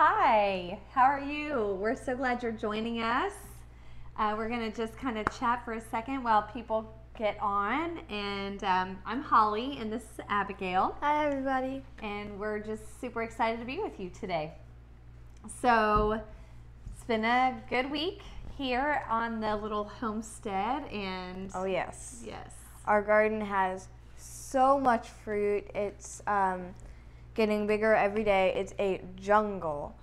Hi, how are you? We're so glad you're joining us. Uh, we're going to just kind of chat for a second while people get on. And um, I'm Holly, and this is Abigail. Hi, everybody. And we're just super excited to be with you today. So, it's been a good week here on the little homestead. And Oh, yes. yes, Our garden has so much fruit. It's um, getting bigger every day. It's a jungle.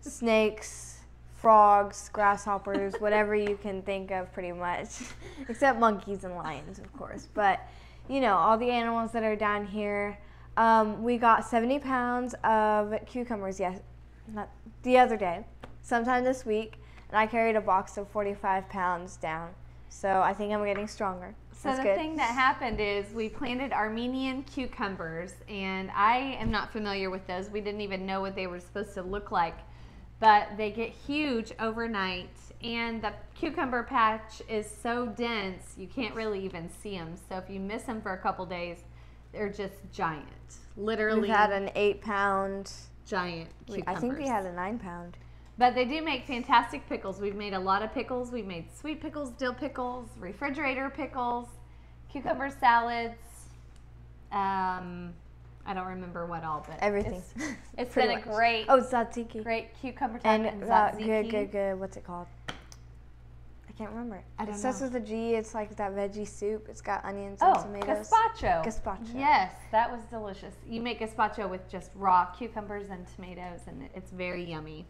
Snakes, frogs, grasshoppers, whatever you can think of, pretty much. Except monkeys and lions, of course. But, you know, all the animals that are down here. Um, we got 70 pounds of cucumbers yes, not, the other day, sometime this week. And I carried a box of 45 pounds down. So I think I'm getting stronger. So That's the good. thing that happened is we planted Armenian cucumbers, and I am not familiar with those. We didn't even know what they were supposed to look like, but they get huge overnight, and the cucumber patch is so dense you can't really even see them. So if you miss them for a couple days, they're just giant, literally We've had an eight pound. giant we- cucumbers. I think we had a nine pound. But they do make fantastic pickles. We've made a lot of pickles. We've made sweet pickles, dill pickles, refrigerator pickles, cucumber salads. Um, I don't remember what all, but Everything. It's, it's been a much. great, Oh, tzatziki. great cucumber And and, uh, tzatziki. good, good, good. What's it called? I can't remember. I don't it starts with a G. It's like that veggie soup. It's got onions Oh, and tomatoes. gazpacho. Gazpacho. Yes, that was delicious. You make gazpacho with just raw cucumbers and tomatoes, and it's very yummy.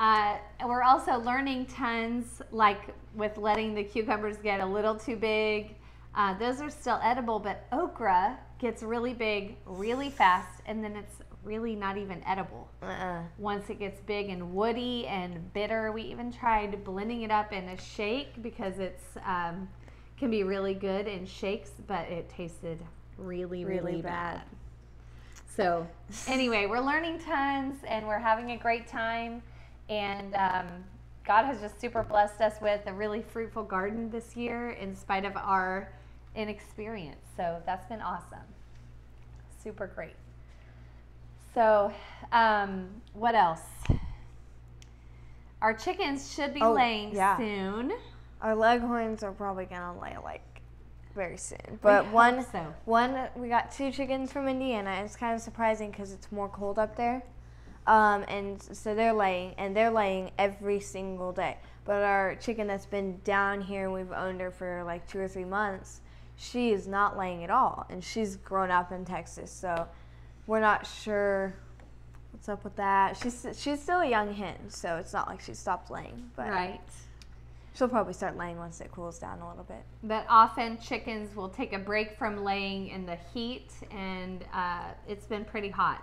Uh, we're also learning tons, like with letting the cucumbers get a little too big. Uh, those are still edible, but okra gets really big really fast, and then it's really not even edible Uh-uh. once it gets big and woody and bitter. We even tried blending it up in a shake because it's um, can be really good in shakes, but it tasted really, really, Really bad. bad. So anyway, we're learning tons and we're having a great time. And um, God has just super blessed us with a really fruitful garden this year in spite of our inexperience. So that's been awesome. Super great. So, um, what else? Our chickens should be Oh, laying yeah. soon. Our leghorns are probably gonna lay like very soon. But hope one, so. one, we got two chickens from Indiana. It's kind of surprising because it's more cold up there. Um, and so they're laying, and they're laying every single day. But our chicken that's been down here, and we've owned her for like two or three months, she is not laying at all, and she's grown up in Texas, so we're not sure what's up with that. She's she's still a young hen, so it's not like she stopped laying, but Right. she'll probably start laying once it cools down a little bit. But often chickens will take a break from laying in the heat, and uh, it's been pretty hot,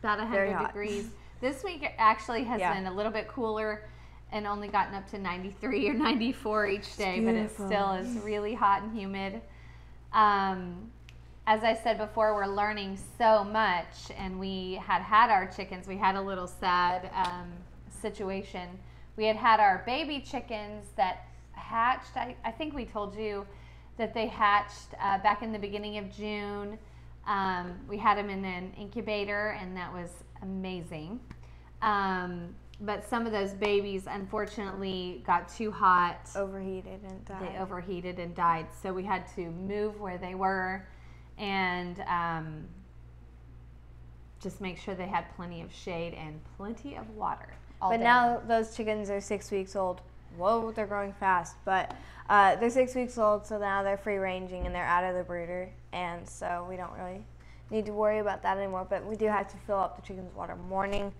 about 100 degrees. This week actually has Yeah. been a little bit cooler and only gotten up to 93 or 94 each day, but it still is really hot and humid. Um, as I said before, we're learning so much, and we had had our chickens. We had a little sad um, situation. We had had our baby chickens that hatched. I, I think we told you that they hatched uh, back in the beginning of June. Um, we had them in an incubator, and that was amazing. Um, but some of those babies, unfortunately, got too hot Overheated and died. they overheated and died. So we had to move where they were and um, just make sure they had plenty of shade and plenty of water. but day now those chickens are six weeks old. Whoa, they're growing fast. But uh, they're six weeks old, so now they're free ranging and they're out of the brooder, and so we don't really need to worry about that anymore. But we do have to fill up the chickens' water morning,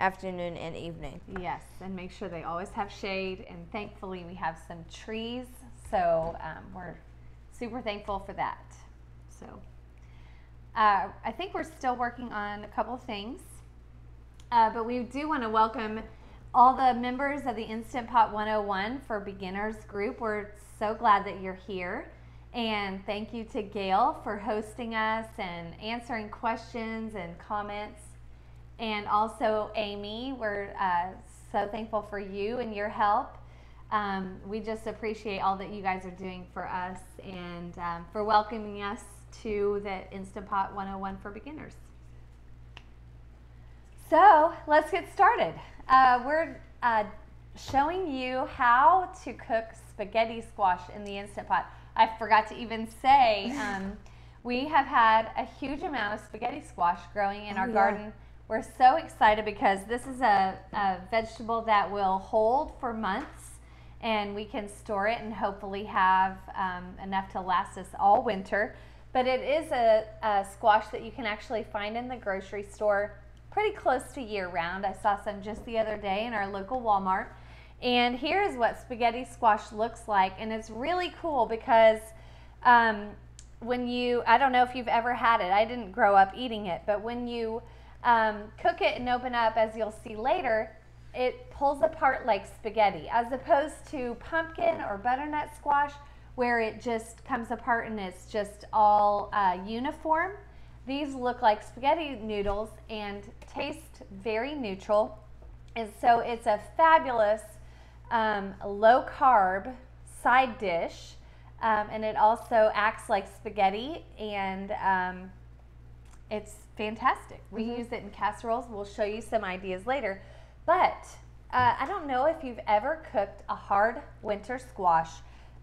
afternoon, and evening. Yes, and make sure they always have shade. And thankfully, we have some trees, so um, we're super thankful for that. So uh, I think we're still working on a couple of things, uh, but we do want to welcome all the members of the Instant Pot 101 for Beginners group. We're so glad that you're here. And thank you to Gail for hosting us and answering questions and comments and also Amy. We're uh, so thankful for you and your help. Um, we just appreciate all that you guys are doing for us and um, for welcoming us to the Instant Pot 101 for beginners. So let's get started. Uh, we're uh, showing you how to cook spaghetti squash in the Instant Pot. I forgot to even say, um, we have had a huge amount of spaghetti squash growing in Oh, our yeah. garden. We're so excited because this is a, a vegetable that will hold for months and we can store it and hopefully have um, enough to last us all winter. But it is a, a squash that you can actually find in the grocery store pretty close to year round. I saw some just the other day in our local Walmart. And here is what spaghetti squash looks like. And it's really cool because um, when you, I don't know if you've ever had it, I didn't grow up eating it, but when you um, cook it and open up, as you'll see later, it pulls apart like spaghetti, as opposed to pumpkin or butternut squash, where it just comes apart and it's just all uh, uniform. These look like spaghetti noodles and taste very neutral. And so it's a fabulous um, low carb side dish. Um, and it also acts like spaghetti and um, it's fantastic. We Mhm. use it in casseroles. We'll show you some ideas later. But uh, I don't know if you've ever cooked a hard winter squash,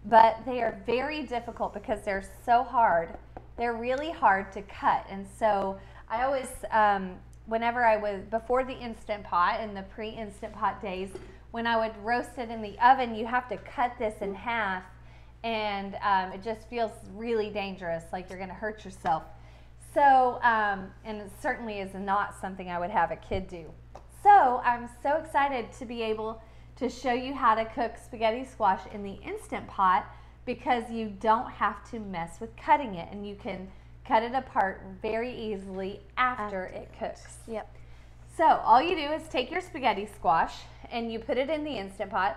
but they are very difficult because they're so hard. They're really hard to cut. And so I always, um, whenever I was, before the Instant Pot and the pre Instant Pot days, when I would roast it in the oven, you have to cut this in half. And um, it just feels really dangerous, like you're going to hurt yourself. So, um, and it certainly is not something I would have a kid do. So, I'm so excited to be able to show you how to cook spaghetti squash in the Instant Pot because you don't have to mess with cutting it and you can cut it apart very easily after it cooks. Yep. So all you do is take your spaghetti squash and you put it in the Instant Pot.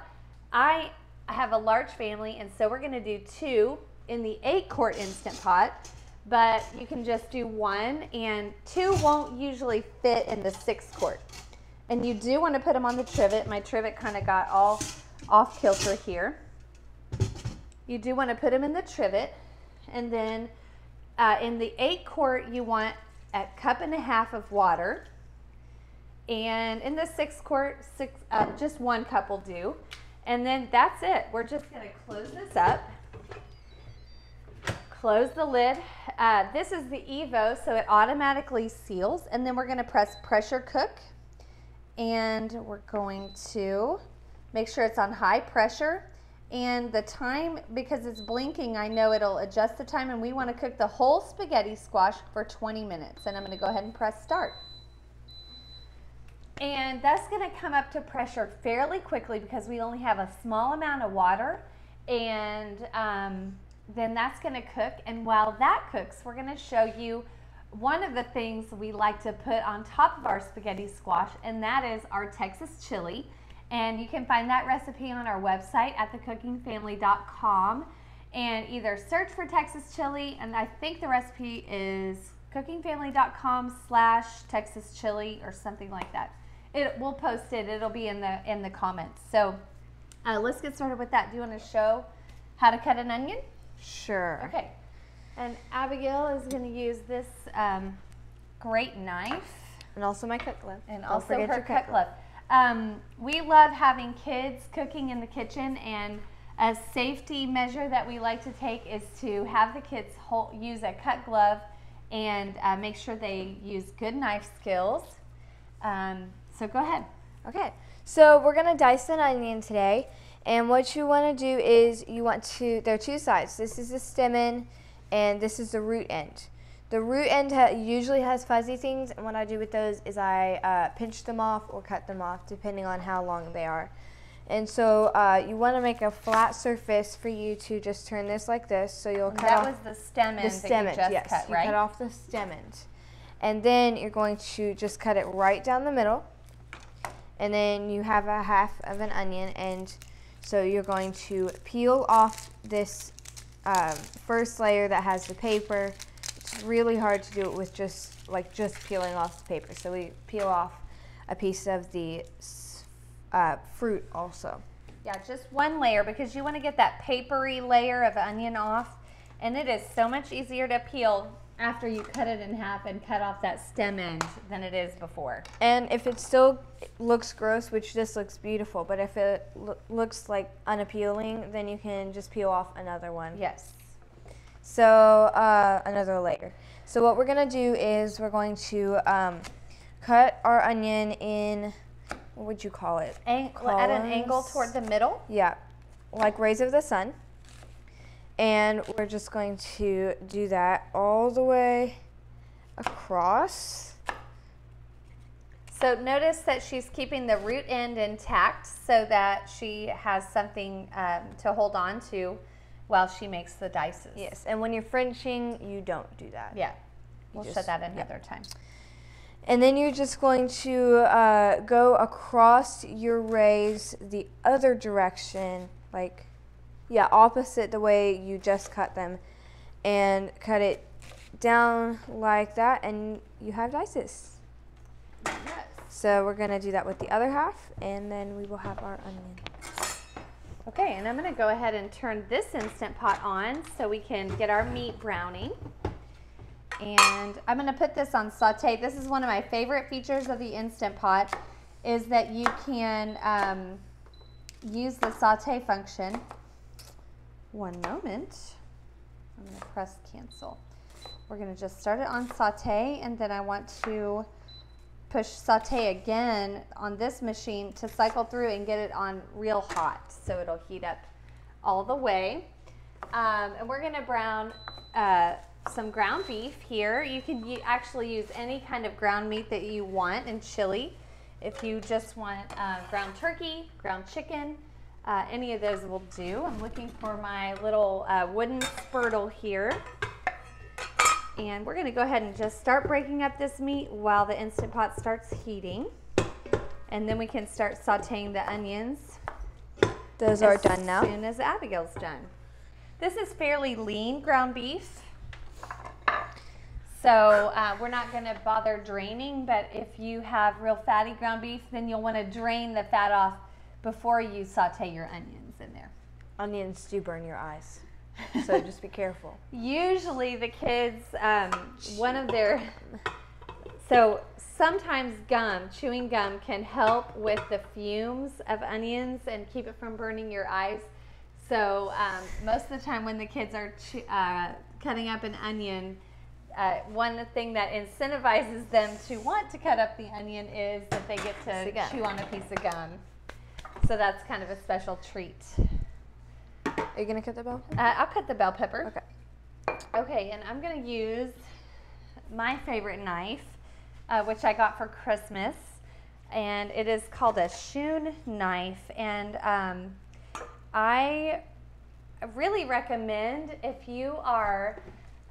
I have a large family and so we're gonna do two in the eight quart Instant Pot, but you can just do one and two won't usually fit in the six quart. And you do wanna put them on the trivet. My trivet kind of got all off kilter here. You do wanna put them in the trivet and then uh, in the eight quart you want a cup and a half of water. And in the six quart, six, uh, just one cup will do. And then that's it. We're just gonna close this up. Close the lid. Uh, this is the Evo, so it automatically seals. And then we're gonna press pressure cook. And we're going to make sure it's on high pressure. And the time, because it's blinking, I know it'll adjust the time. And we wanna cook the whole spaghetti squash for 20 minutes. And I'm gonna go ahead and press start. And that's going to come up to pressure fairly quickly because we only have a small amount of water. And um, then that's going to cook. And while that cooks, we're going to show you one of the things we like to put on top of our spaghetti squash, and that is our Texas chili. And you can find that recipe on our website at thecookingfamily.com and either search for Texas chili, and I think the recipe is cookingfamily.com slash Texas chili or something like that. It, we'll post it. It'll be in the in the comments. So uh, let's get started with that. Do you want to show how to cut an onion? Sure. Okay. And Abigail is going to use this um, great knife And also my cook glove. and Don't also her cut glove. Um, we love having kids cooking in the kitchen, and a safety measure that we like to take is to have the kids hold, use a cut glove and uh, make sure they use good knife skills. Um, so go ahead. Okay, so we're gonna dice an onion today, and what you want to do is you want to. There are two sides. This is the stem end, and this is the root end. The root end ha- usually has fuzzy things, and what I do with those is I uh, pinch them off or cut them off depending on how long they are. And so uh, you want to make a flat surface for you to just turn this like this. So you'll cut that off was the stem end the stem that end. just yes, cut, you right? cut off the stem end, and then you're going to just cut it right down the middle, and then you have a half of an onion, and so you're going to peel off this um, first layer that has the paper. It's really hard to do it with just like just peeling off the paper. So we peel off a piece of the uh, fruit also. Yeah, just one layer because you want to get that papery layer of onion off. And it is so much easier to peel after you cut it in half and cut off that stem end than it is before. And if it still looks gross, which this looks beautiful, but if it lo- looks like unappealing, then you can just peel off another one. Yes. So uh, another layer. So what we're gonna do is we're going to um, cut our onion in. What would you call it? At an angle toward the middle. Yeah, like rays of the sun. And we're just going to do that all the way across. So notice that she's keeping the root end intact so that she has something um, to hold on to while she makes the dices. Yes, and when you're Frenching, you don't do that. Yeah. We'll just- shut that yeah. another time. And then you're just going to uh, go across your rays the other direction, like, yeah, opposite the way you just cut them, and cut it down like that, and you have dices. Yes. So we're gonna do that with the other half, and then we will have our onion. Okay, and I'm going to go ahead and turn this Instant Pot on so we can get our meat browning. And I'm going to put this on saute. This is one of my favorite features of the Instant Pot is that you can um, use the saute function. One moment. I'm going to press cancel. We're going to just start it on saute and then I want to push saute again on this machine to cycle through and get it on real hot so it'll heat up all the way. Um, and we're to brown uh, some ground beef here. You can actually use any kind of ground meat that you want in chili. If you just want uh, ground turkey, ground chicken, uh, any of those will do. I'm looking for my little uh, wooden spurtle here. And we're gonna go ahead and just start breaking up this meat while the Instant Pot starts heating. And then we can start sauteing the onions. Those are done now. soon as Abigail's done. This is fairly lean ground beef. So uh, we're not gonna bother draining, but if you have real fatty ground beef, then you'll wanna drain the fat off before you saute your onions in there. Onions do burn your eyes, so just be careful. Usually the kids, um, one of their, so sometimes gum, chewing gum can help with the fumes of onions and keep it from burning your eyes. So um, most of the time when the kids are uh, cutting up an onion, uh, one thing that incentivizes them to want to cut up the onion is that they get to chew on a piece of gum. So that's kind of a special treat. Are you gonna cut the bell? Uh, I'll cut the bell pepper. Okay. Okay, and I'm going to use my favorite knife, uh, which I got for Christmas. And it is called a Shun knife. And um, I really recommend if you are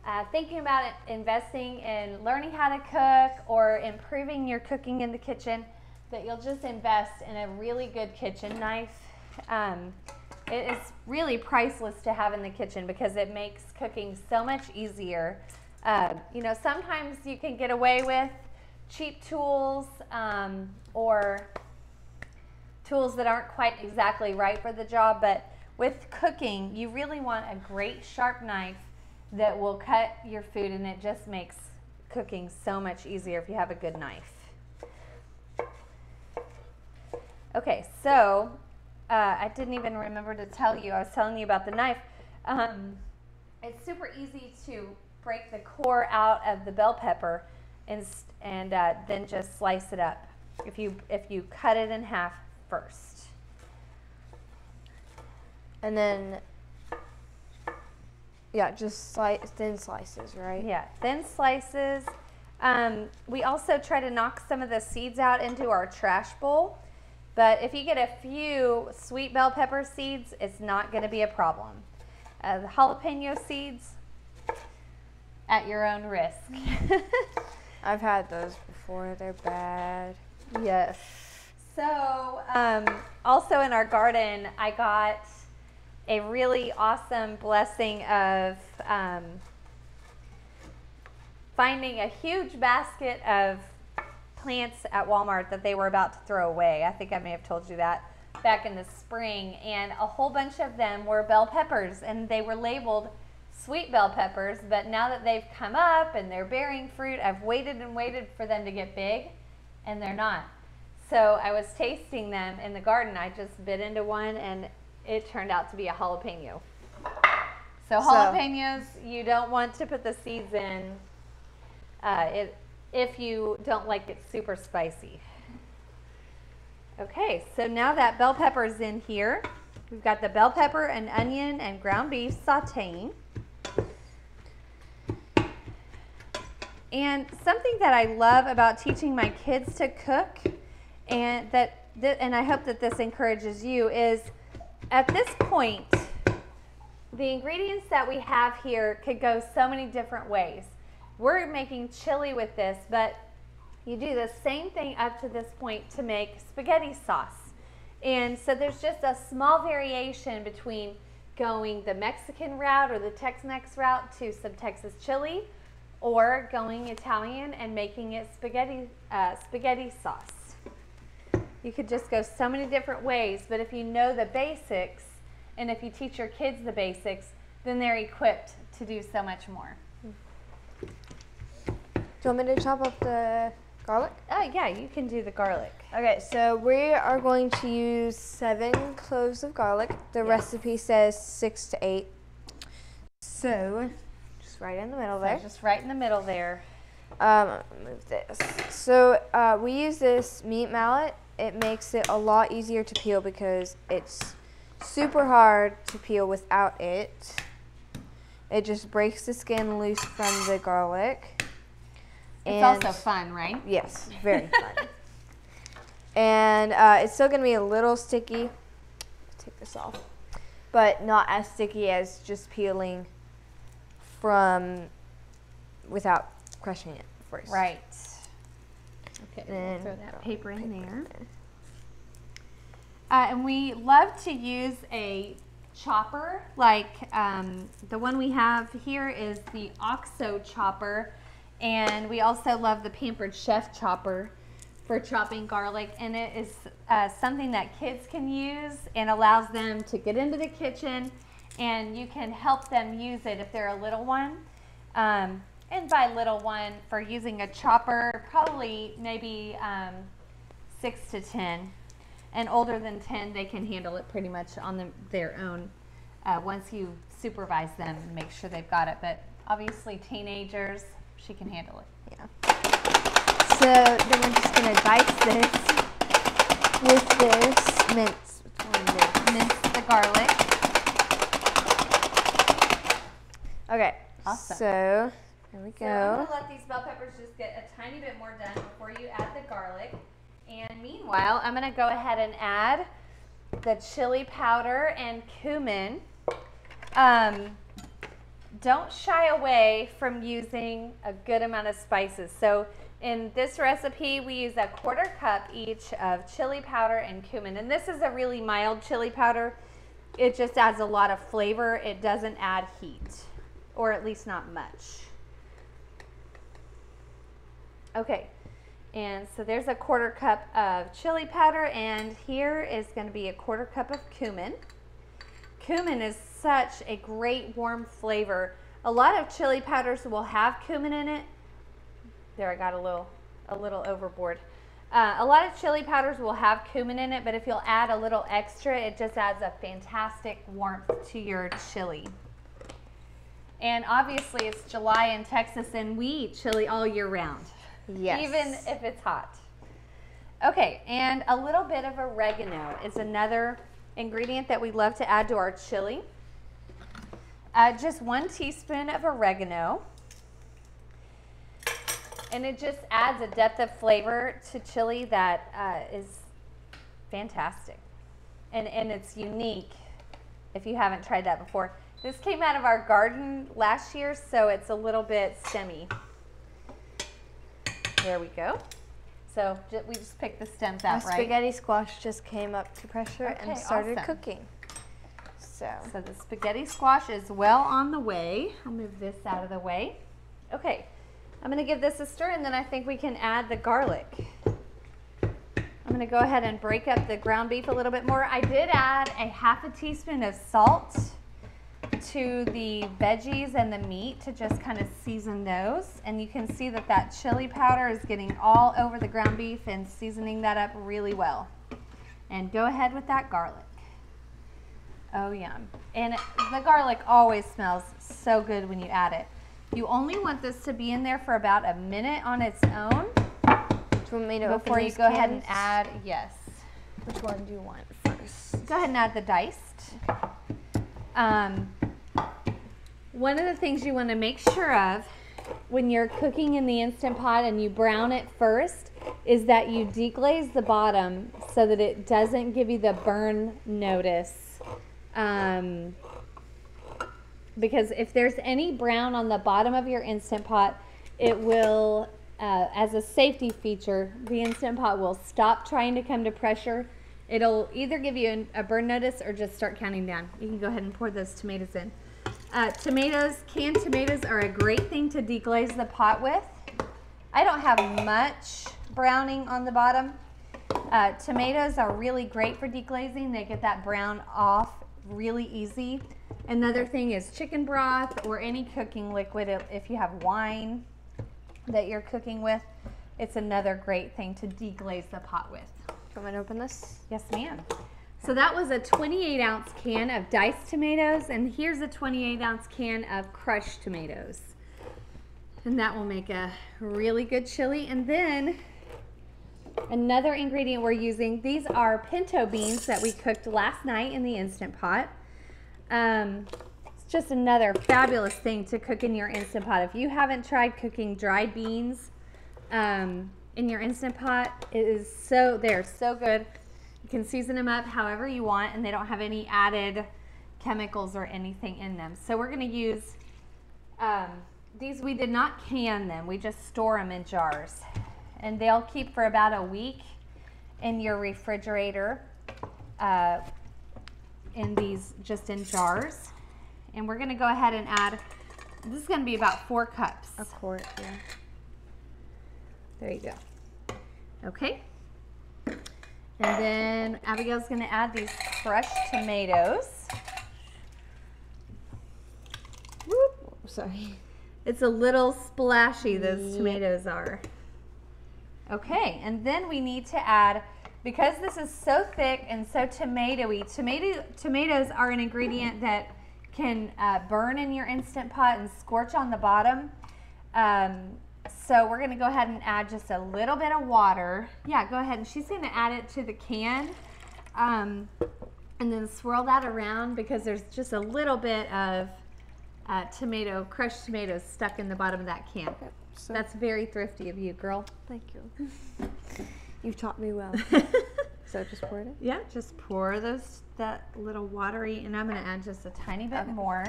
uh, thinking about investing in learning how to cook or improving your cooking in the kitchen, that you'll just invest in a really good kitchen knife. Um, it is really priceless to have in the kitchen because it makes cooking so much easier. Uh, you know, sometimes you can get away with cheap tools um, or tools that aren't quite exactly right for the job, but with cooking, you really want a great sharp knife that will cut your food, and it just makes cooking so much easier if you have a good knife. Okay, so uh, I didn't even remember to tell you. I was telling you about the knife. Um, it's super easy to break the core out of the bell pepper and and uh, then just slice it up. If you if you cut it in half first. And then, yeah, just slice thin slices, right? Yeah, thin slices. Um, we also try to knock some of the seeds out into our trash bowl. But if you get a few sweet bell pepper seeds, it's not going to be a problem. Uh, the jalapeno seeds, at your own risk. I've had those before. They're bad. yes. So, um, also in our garden, I got a really awesome blessing of um, finding a huge basket of plants at Walmart that they were about to throw away. I think I may have told you that back in the spring. And a whole bunch of them were bell peppers, and they were labeled sweet bell peppers, but now that they've come up and they're bearing fruit, I've waited and waited for them to get big, and they're not. So I was tasting them in the garden. I just bit into one, and it turned out to be a jalapeno. So So- jalapenos, you don't want to put the seeds in uh, it, if you don't like it super spicy. Okay, so now that bell pepper is in here, we've got the bell pepper and onion and ground beef sauteing. And something that I love about teaching my kids to cook, and that, th- and I hope that this encourages you, is at this point, the ingredients that we have here could go so many different ways. We're making chili with this, but you do the same thing up to this point to make spaghetti sauce. And so there's just a small variation between going the Mexican route or the Tex Mex route to some Texas chili or going Italian and making it spaghetti, uh, spaghetti sauce. You could just go so many different ways, but if you know the basics and if you teach your kids the basics, then they're equipped to do so much more. Do you want me to chop up the garlic? Oh, yeah, you can do the garlic. Okay, so we are going to use seven cloves of garlic. The recipe says six to eight. So, just right in the middle So there. just right in the middle there. Um, move this. So uh, we use this meat mallet. It makes it a lot easier to peel because it's super hard to peel without it. It just breaks the skin loose from the garlic. It's also fun, right? Yes, very fun. and uh, it's still gonna be a little sticky. Take this off, but not as sticky as just peeling from without crushing it first. Right. Okay, we'll Then throw that paper in paper there. Uh, and we love to use a chopper, like um, the one we have here is the OXO chopper, and we also love the Pampered Chef chopper for chopping garlic. And it is uh, something that kids can use and allows them to get into the kitchen, and you can help them use it if they're a little one. Um, and by little one, for using a chopper, probably maybe um, six to 10. And older than 10, they can handle it pretty much on them, their own uh, once you supervise them and make sure they've got it. But obviously, teenagers, she can handle it. Yeah. So then we're just gonna dice this with this mince. Which one is it? Mince the garlic. Okay. Awesome. So there we So I'm gonna let these bell peppers just get a tiny bit more done before you add the garlic. And meanwhile, I'm gonna go ahead and add the chili powder and cumin. Um, don't shy away from using a good amount of spices. So in this recipe, we use a quarter cup each of chili powder and cumin. And this is a really mild chili powder. It just adds a lot of flavor. It doesn't add heat, or at least not much. Okay, and so there's a quarter cup of chili powder, and here is going to be a quarter cup of cumin. Cumin is such a great warm flavor. A lot of chili powders will have cumin in it. There, I got a little, a little overboard. Uh, a lot of chili powders will have cumin in it, but if you'll add a little extra, it just adds a fantastic warmth to your chili. And obviously, it's July in Texas, and we eat chili all year round Yes. even if it's hot. Okay, and a little bit of oregano is another ingredient that we love to add to our chili. Uh, just one teaspoon of oregano. And it just adds a depth of flavor to chili that uh, is fantastic. And, and it's unique if you haven't tried that before. This came out of our garden last year, so it's a little bit stemmy. There we go. So we just picked the stems My out, right? spaghetti squash just came up to pressure Okay, and started awesome. cooking. So So the spaghetti squash is well on the way. I'll move this out of the way. Okay, I'm gonna give this a stir and then I think we can add the garlic. I'm gonna go ahead and break up the ground beef a little bit more. I did add a half a teaspoon of salt to the veggies and the meat to just kind of season those. And you can see that that chili powder is getting all over the ground beef and seasoning that up really well. And go ahead with that garlic. Oh, yum. And the garlic always smells so good when you add it. You only want this to be in there for about a minute on its own Do you want me to before you go ahead and add, yes. Which one do you want first? Go ahead and add the diced. Um, one of the things you want to make sure of when you're cooking in the Instant Pot and you brown it first is that you deglaze the bottom so that it doesn't give you the burn notice. Um, because if there's any brown on the bottom of your Instant Pot, it will, uh, as a safety feature, the Instant Pot will stop trying to come to pressure. It'll either give you a burn notice or just start counting down. You can go ahead and pour those tomatoes in. Uh, tomatoes, canned tomatoes are a great thing to deglaze the pot with. I don't have much browning on the bottom. Uh, tomatoes are really great for deglazing. They get that brown off really easy. Another thing is chicken broth or any cooking liquid. If- you have wine that you're cooking with, it's another great thing to deglaze the pot with. Do you want to open this? Yes, ma'am. So that was a 28 ounce can of diced tomatoes, and here's a 28 ounce can of crushed tomatoes. And that will make a really good chili. And then another ingredient we're using, these are pinto beans that we cooked last night in the Instant Pot. Um, it's just another fabulous thing to cook in your Instant Pot. If you haven't tried cooking dried beans um, in your Instant Pot, it is so, they're so good. You can season them up however you want, and they don't have any added chemicals or anything in them. So we're going to use um, these. We did not can them; we just store them in jars, and they'll keep for about a week in your refrigerator. Uh, in these, just in jars, and we're going to go ahead and add. This is going to be about four cups. A quart, yeah. There you go. Okay. And then Abigail's going to add these crushed tomatoes. Whoop. Sorry. It's a little splashy, those tomatoes are. Okay, and then we need to add, because this is so thick and so tomatoey, tomato, tomatoes are an ingredient that can uh, burn in your Instant Pot and scorch on the bottom. Um, so we're gonna go ahead and add just a little bit of water. Yeah, go ahead, and she's gonna add it to the can. Um, and then swirl that around because there's just a little bit of uh, tomato, crushed tomatoes stuck in the bottom of that can. So, That's very thrifty of you, girl. thank you. You've taught me well. So just pour it in. yeah, just pour those that little watery, and I'm gonna add just a tiny bit Okay. more.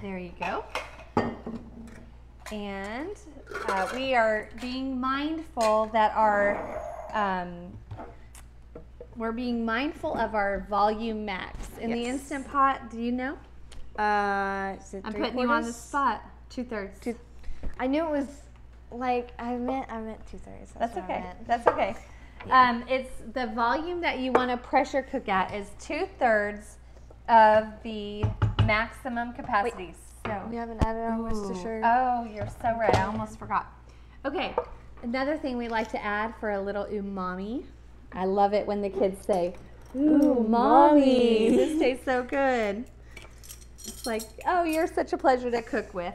There you go. And uh, we are being mindful that our um, we're being mindful of our volume max in the instant pot. Do you know? Uh, is it I'm three putting you on the spot. Two thirds. Two- I knew it was like I meant I meant two thirds. That's what I okay. That's okay. Um, it's the volume that you want to pressure cook at is two thirds of the maximum capacity. So. We haven't added our Ooh. Worcestershire. Oh, you're so right. I almost forgot. Okay, another thing we like to add for a little umami. I love it when the kids say, "Ooh, mommy, Umami." this tastes so good." It's like, oh, you're such a pleasure to cook with.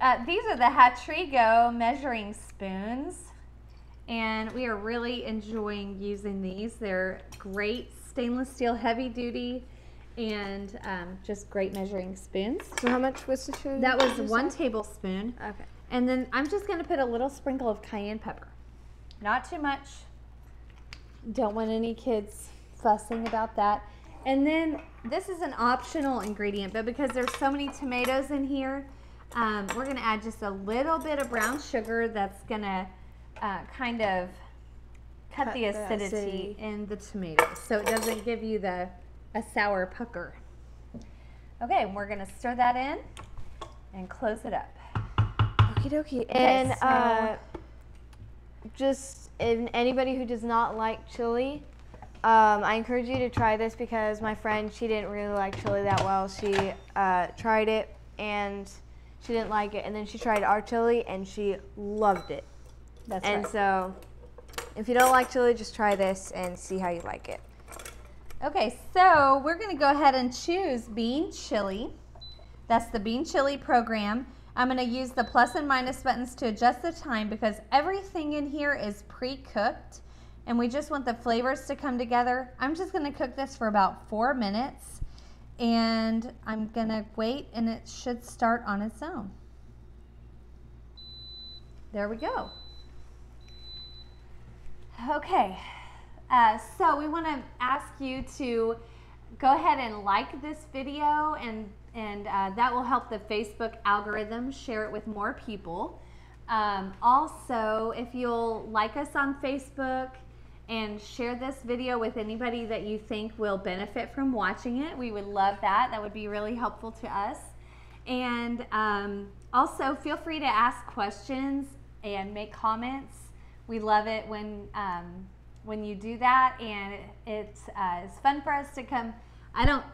Uh, these are the Hatrigo measuring spoons, and we are really enjoying using these. They're great stainless steel, heavy duty, and um, just great measuring spoons. So how much Worcestershire? That was one say? tablespoon. Okay. And then I'm just going to put a little sprinkle of cayenne pepper. Not too much. Don't want any kids fussing about that. And then this is an optional ingredient, but because there's so many tomatoes in here, um, we're going to add just a little bit of brown sugar that's going to uh, kind of cut, Cut the the acidity acidity. in the tomatoes so it doesn't give you the a sour pucker. Okay, we're going to stir that in and close it up. Okie dokie. And so- uh, just in anybody who does not like chili, Um, I encourage you to try this because my friend, she didn't really like chili that well. She uh, tried it and she didn't like it. And then she tried our chili and she loved it. That's and right. so if you don't like chili, just try this and see how you like it. Okay, so we're going to go ahead and choose bean chili. That's the bean chili program. I'm going to use the plus and minus buttons to adjust the time because everything in here is pre-cooked and we just want the flavors to come together. I'm just going to cook this for about four minutes and I'm to wait and it should start on its own. There we go. Okay, uh, so we want to ask you to go ahead and like this video and and uh, that will help the Facebook algorithm share it with more people. Um, also, if you'll like us on Facebook and share this video with anybody that you think will benefit from watching it, we would love that. That would be really helpful to us. And um, also, feel free to ask questions and make comments. We love it when um, when you do that, and it, it's uh, it's fun for us to come. I don't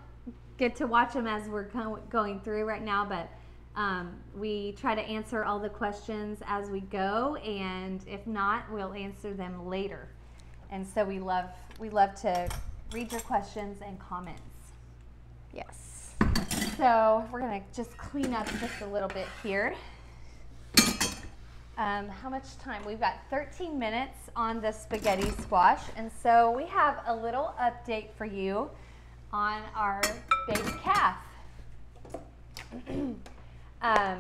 get to watch them as we're go- going through right now, but um, we try to answer all the questions as we go, and if not, we'll answer them later. And so we love we love to read your questions and comments. Yes. So we're gonna just clean up just a little bit here. Um, how much time? We've got 13 minutes on the spaghetti squash, and so we have a little update for you on our baby calf. um,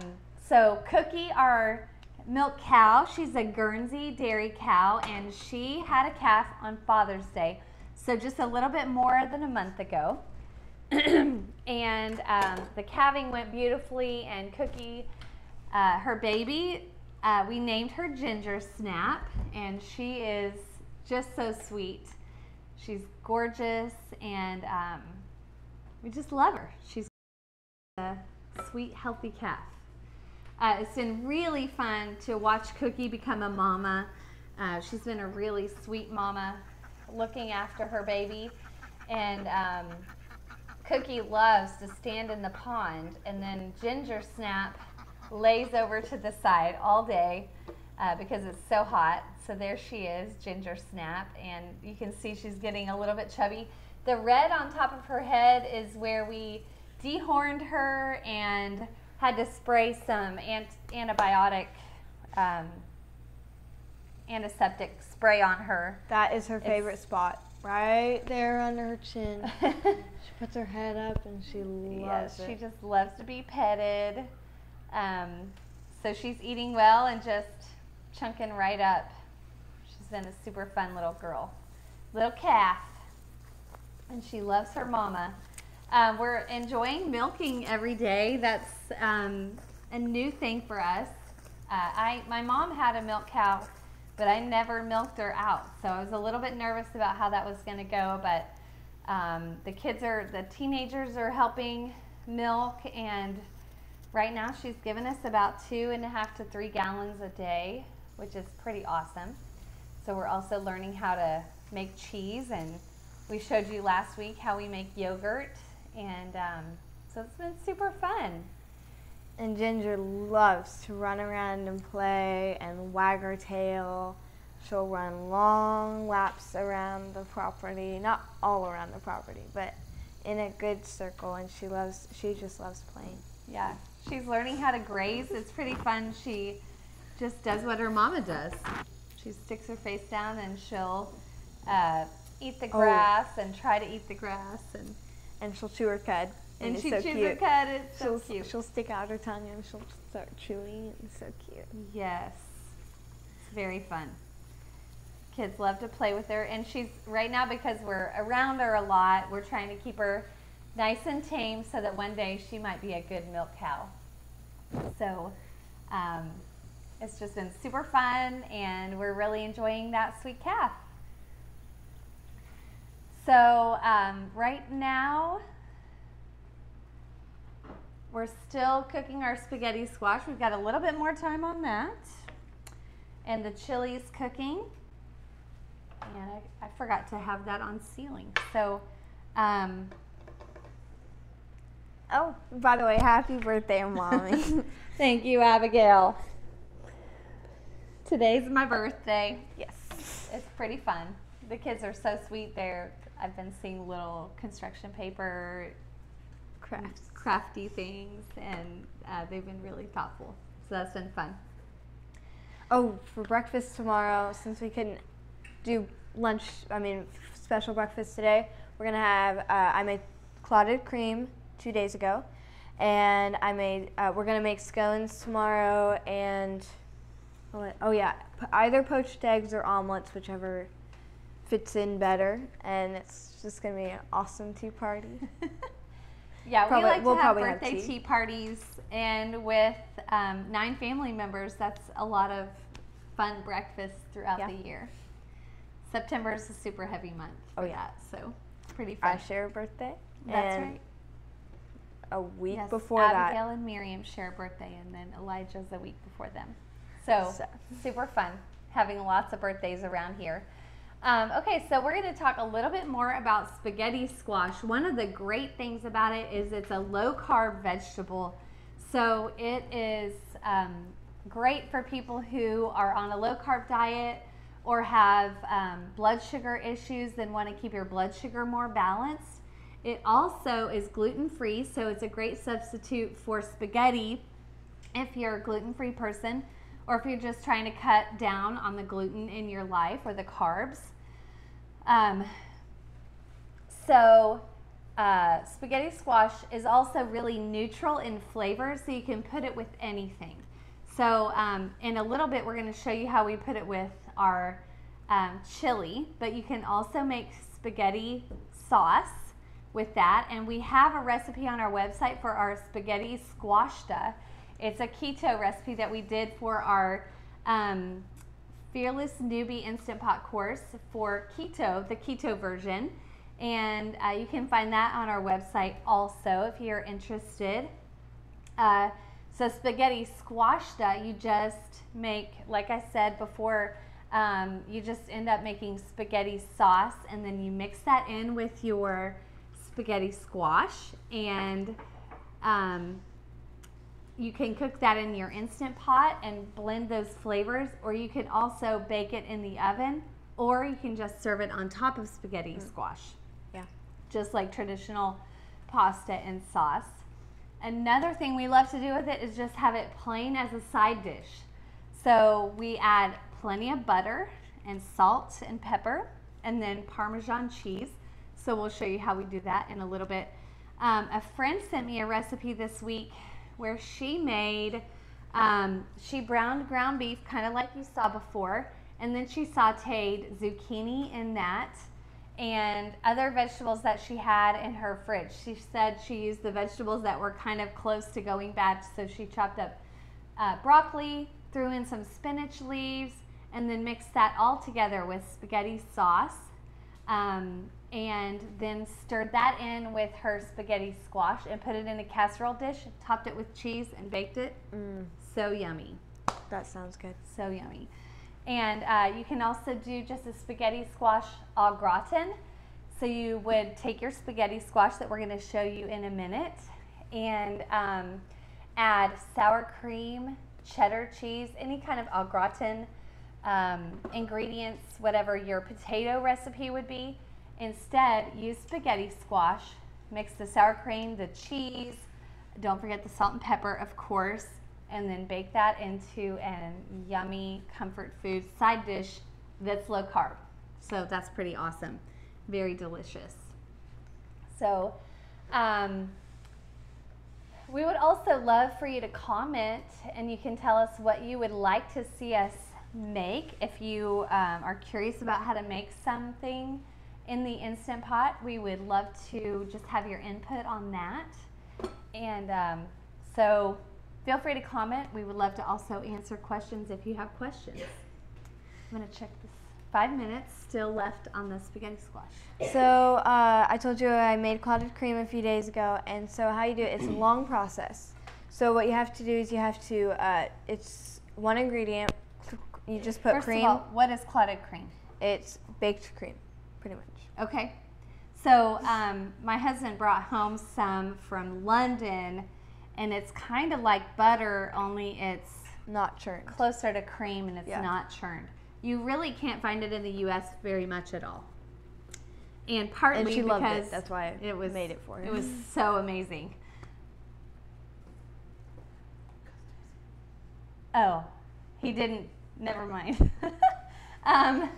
so Cookie, our milk cow, she's a Guernsey dairy cow, and she had a calf on Father's Day, so just a little bit more than a month ago. and um, the calving went beautifully, and Cookie, uh, her baby, uh, we named her Ginger Snap, and she is just so sweet. She's gorgeous, and um, we just love her. She's a sweet, healthy calf. Uh, it's been really fun to watch Cookie become a mama. Uh, she's been a really sweet mama, looking after her baby, and um, Cookie loves to stand in the pond, and then Ginger Snap lays over to the side all day uh, because it's so hot. So there she is, Ginger Snap, and you can see she's getting a little bit chubby. The red on top of her head is where we dehorned her and had to spray some ant- antibiotic, um, antiseptic spray on her. That is her It's- favorite spot. Right there under her chin. she puts her head up and she loves yes, it. she just loves to be petted. Um, so she's eating well and just chunking right up. She's been a super fun little girl, little calf, and she loves her mama. Um, we're enjoying milking every day. That's um, a new thing for us. Uh, I my mom had a milk cow, but I never milked her out, so I was a little bit nervous about how that was going to go. But um, the kids are the teenagers are helping milk, and right now she's given us about two and a half to three gallons a day, which is pretty awesome. So we're also learning how to make cheese, and we showed you last week how we make yogurt, and um, so it's been super fun. And Ginger loves to run around and play and wag her tail. She'll run long laps around the property, not all around the property, but in a good circle. And she loves, she just loves playing. Yeah, she's learning how to graze. It's pretty fun. She just does what her mama does. She sticks her face down and she'll uh, eat the Oh. grass and try to eat the grass, and And she'll chew her cud. and it's she so chews cute. her cud. It's She'll, cute. she'll stick out her tongue and she'll start chewing. It's so cute. Yes, it's very fun. Kids love to play with her, and she's right now because we're around her a lot. We're trying to keep her nice and tame so that one day she might be a good milk cow. So um, it's just been super fun, and we're really enjoying that sweet calf. So um, right now, we're still cooking our spaghetti squash. We've got a little bit more time on that. And the chili's cooking. and I, I forgot to have that on sealing. So, um, Oh, by the way, happy birthday, mommy. thank you, Abigail. Today's my birthday. yes. It's pretty fun. The kids are so sweet. They're I've been seeing little construction paper Crafts. crafty things, and uh, they've been really thoughtful. So that's been fun. Oh, for breakfast tomorrow, since we couldn't do lunch, I mean, special breakfast today, we're gonna have. Uh, I made clotted cream two days ago, and I made. Uh, we're gonna make scones tomorrow, and oh, oh yeah, either poached eggs or omelets, whichever fits in better, and it's just gonna be an awesome tea party. Yeah, Probably- we like we'll to have probably have birthday tea. tea. parties, and with um, nine family members, that's a lot of fun breakfasts throughout Yeah. the year. September is a super heavy month. Oh, yeah. that, so pretty fun. I share a birthday. that's right. A week Yes, before Abigail and Miriam share a birthday, and then Elijah's a week before them. So, So. super fun having lots of birthdays around here. Um, okay, so we're going to talk a little bit more about spaghetti squash. One of the great things about it is it's a low carb vegetable. So it is um, great for people who are on a low carb diet or have um, blood sugar issues and want to keep your blood sugar more balanced. It also is gluten free, so it's a great substitute for spaghetti if you're a gluten free person or if you're just trying to cut down on the gluten in your life or the carbs. Um, so, uh, spaghetti squash is also really neutral in flavor, so you can put it with anything. So, um, in a little bit, we're going to show you how we put it with our um, chili, but you can also make spaghetti sauce with that. And we have a recipe on our website for our spaghetti squashta. It's a keto recipe that we did for our um, Fearless Newbie Instant Pot course for keto, the keto version. And uh, you can find that on our website also if you're interested. Uh, so spaghetti squashta, you just make, like I said before, um, you just end up making spaghetti sauce and then you mix that in with your spaghetti squash and um, you can cook that in your instant pot and blend those flavors or you can also bake it in the oven or you can just serve it on top of spaghetti squash Yeah. just like traditional pasta and sauce. Another thing we love to do with it is just have it plain as a side dish. So we add plenty of butter and salt and pepper and then Parmesan cheese. So we'll show you how we do that in a little bit. Um, a friend sent me a recipe this week where she made, um, she browned ground beef kind of like you saw before, and then she sauteed zucchini in that and other vegetables that she had in her fridge. She said she used the vegetables that were kind of close to going bad, so she chopped up uh, broccoli, threw in some spinach leaves, and then mixed that all together with spaghetti sauce. Um, and then stirred that in with her spaghetti squash and put it in a casserole dish, topped it with cheese, and baked it. Mm, So yummy. that sounds good. So yummy. And uh, you can also do just a spaghetti squash au gratin. So you would take your spaghetti squash that we're going to show you in a minute and um, add sour cream, cheddar cheese, any kind of au gratin um, ingredients, whatever your potato recipe would be. Instead, use spaghetti squash, mix the sour cream, the cheese, don't forget the salt and pepper, of course, and then bake that into a yummy comfort food side dish that's low carb. So that's pretty awesome. Very delicious. So, um, we would also love for you to comment and you can tell us what you would like to see us make. If you um, are curious about how to make something in the Instant Pot, we would love to just have your input on that. And um, so feel free to comment. We would love to also answer questions if you have questions. I'm going to check this. Five minutes still left on the spaghetti squash. So uh, I told you I made clotted cream a few days ago, and so how you do it? It's a long process. So what you have to do is you have to. Uh, it's one ingredient. You just put First cream. of all, what is clotted cream? It's baked cream, pretty much. Okay. So um, my husband brought home some from London, and it's kind of like butter, only it's Not churned. closer to cream and it's Yeah. not churned. You really can't find it in the U.S. very much at all. And partly And she loved because it. That's why I it was made it for her. It was so amazing. Oh, he didn't. Never mind. um,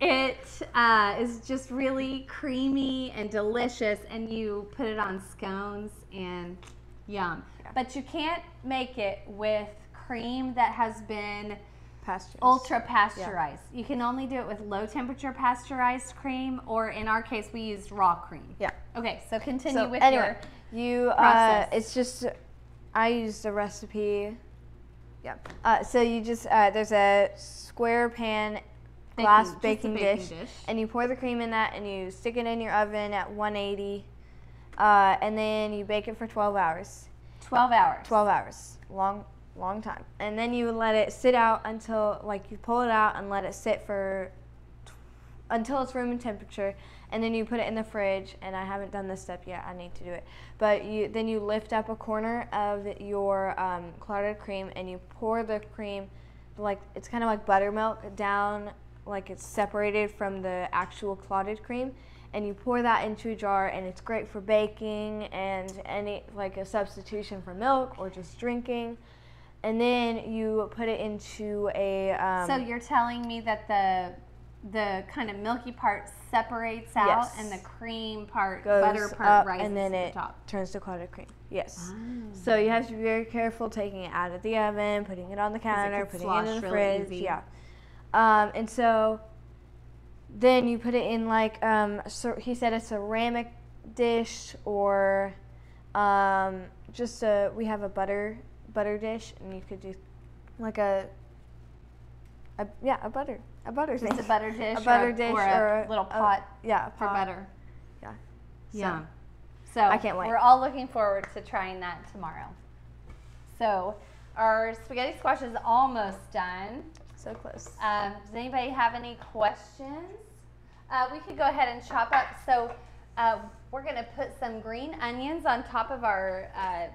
it uh, is just really creamy and delicious, and you put it on scones and yum. Yeah. But you can't make it with cream that has been pastures. ultra pasteurized. You can only do it with low temperature pasteurized cream, or in our case, we used raw cream. Yeah. Okay, so continue So with anyway, you uh, process. it's just I used a recipe. Yeah. Uh, so you just uh, there's a square pan glass baking, baking dish, dish. and you pour the cream in that, and you stick it in your oven at 180, uh, and then you bake it for 12 hours. 12 hours. 12 hours, long, long time. And then you let it sit out until, like, you pull it out and let it sit for, until it's room temperature. And then you put it in the fridge. And I haven't done this step yet. I need to do it. But you then you lift up a corner of your um, clotted cream and you pour the cream, like it's kind of like buttermilk down, like it's separated from the actual clotted cream and you pour that into a jar and it's great for baking and any like a substitution for milk or just drinking and then you put it into a um, so you're telling me that the the kind of milky part separates out Yes. and the cream part, goes butter part up rises and then it the top. turns to clotted cream yes Ah. so you have to be very careful taking it out of the oven putting it on the counter putting it in the fridge yeah um, and so then you put it in like um, so he said a ceramic dish or um, just a we have a butter butter dish and you could do like a, a yeah a butter a butter thing a butter dish, a butter or, dish or a, little pot yeah a for butter. yeah So- Yeah. So I can't wait. We're all looking forward to trying that tomorrow. So our spaghetti squash is almost done. So close Um, does anybody have any questions? Uh, we could go ahead and chop up. So uh, we're going to put some green onions on top of our uh,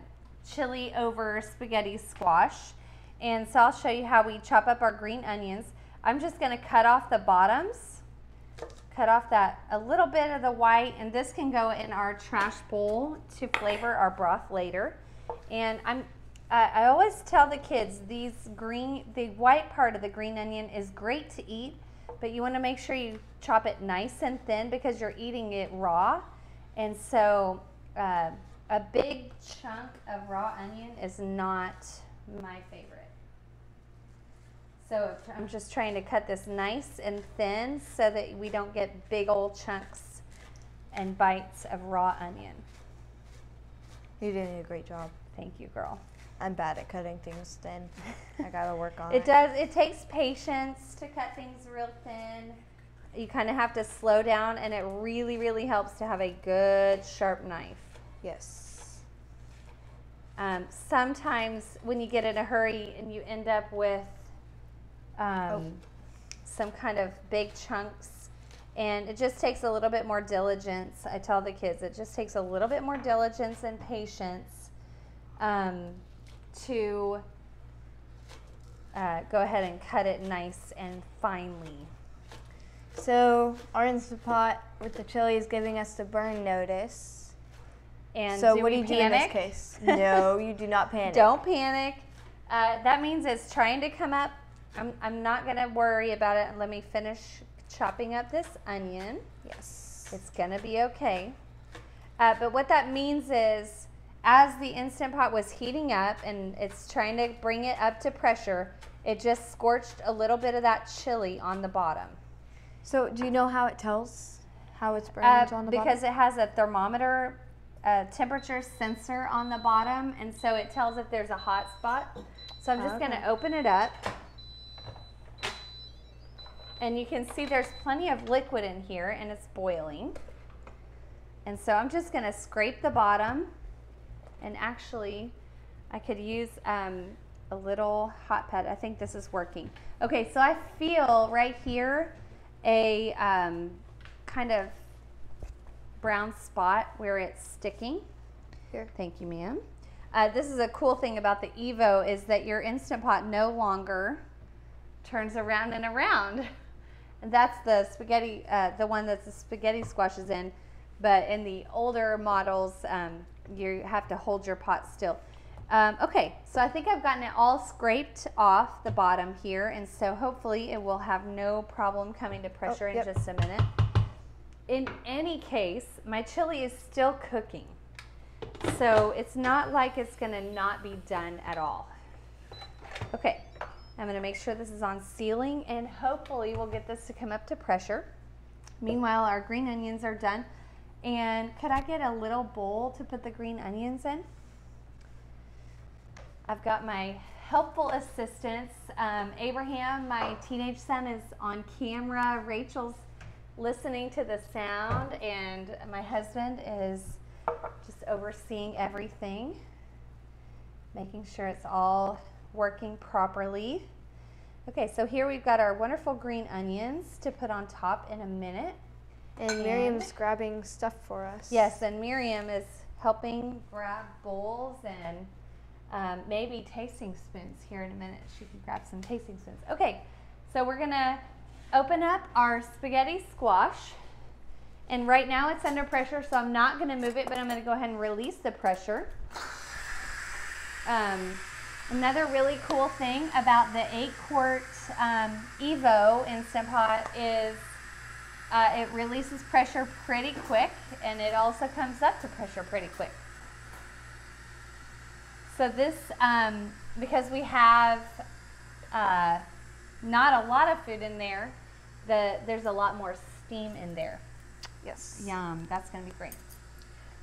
chili over spaghetti squash. And so I'll show you how we chop up our green onions. I'm just going to cut off the bottoms, cut off that a little bit of the white, and this can go in our trash bowl to flavor our broth later. And I'm uh, I always tell the kids these green, the white part of the green onion is great to eat, but you want to make sure you chop it nice and thin because you're eating it raw. And so uh, a big chunk of raw onion is not my favorite. So I'm just trying to cut this nice and thin so that we don't get big old chunks and bites of raw onion. you're doing a great job Thank you, girl. I'm bad at cutting things thin. I gotta work on it. It does. It takes patience to cut things real thin. You kind of have to slow down, and it really, really helps to have a good sharp knife. Yes. Um, sometimes when you get in a hurry and you end up with um, Oh. some kind of big chunks, and it just takes a little bit more diligence. I tell the kids it just takes a little bit more diligence and patience um, to uh, go ahead and cut it nice and finely. So our Instant Pot with the chili is giving us the burn notice. And so what do you do in this case? No, you do not panic. Don't panic. Uh, that means it's trying to come up. I'm, I'm not going to worry about it. Let me finish chopping up this onion. Yes. It's going to be okay. Uh, but what that means is, as the Instant Pot was heating up and it's trying to bring it up to pressure, it just scorched a little bit of that chili on the bottom. So do you know how it tells how it's burning Uh, on the because bottom? Because it has a thermometer uh, temperature sensor on the bottom, and so it tells if there's a hot spot. So I'm just gonna open it up. And you can see there's plenty of liquid in here, and it's boiling. And so I'm just going to scrape the bottom. And actually, I could use um, a little hot pad. I think this is working. Okay, so I feel right here a um, kind of brown spot where it's sticking. Here. Thank you, ma'am. Uh, this is a cool thing about the Evo is that your Instant Pot no longer turns around and around. And that's the spaghetti, uh, the one that the spaghetti squash is in. But in the older models, um, you have to hold your pot still. Um, okay, so I think I've gotten it all scraped off the bottom here, and so hopefully it will have no problem coming to pressure in yep. just a minute. In any case, my chili is still cooking. So it's not like it's gonna not be done at all. Okay, I'm gonna make sure this is on sealing and hopefully we'll get this to come up to pressure. Meanwhile, our green onions are done. And could I get a little bowl to put the green onions in? I've got my helpful assistants. Um, Abraham, my teenage son, is on camera. Rachel's listening to the sound, and my husband is just overseeing everything, making sure it's all working properly. Okay, so here we've got our wonderful green onions to put on top in a minute. And Miriam's grabbing stuff for us. Yes, and Miriam is helping grab bowls and um, maybe tasting spoons here in a minute. She can grab some tasting spoons. Okay, so we're gonna open up our spaghetti squash. And right now it's under pressure, so I'm not gonna move it, but I'm gonna go ahead and release the pressure. Um, another really cool thing about the eight quart um, Evo Instant Pot is uh, it releases pressure pretty quick and it also comes up to pressure pretty quick. So this, um, because we have uh, not a lot of food in there, the, there's a lot more steam in there. Yes. Yum, that's gonna be great.